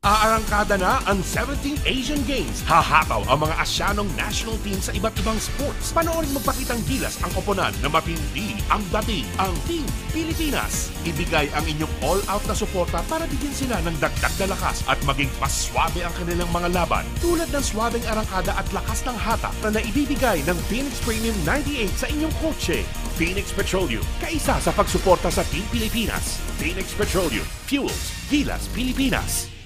Aarangkada na ang 17th Asian Games. Hahataw ang mga Asyanong national team sa iba't ibang sports. Panoorin magpakitang gilas ang koponan na matindi ang dating ang Team Pilipinas. Ibigay ang inyong all-out na suporta para bigyan sila ng dagdag na lakas at maging paswabe ang kanilang mga laban. Tulad ng swabeng arangkada at lakas ng hata na naibibigay ng Phoenix Premium 98 sa inyong kotse. Phoenix Petroleum, kaisa sa pagsuporta sa Team Pilipinas. Phoenix Petroleum, fuels, gilas Pilipinas.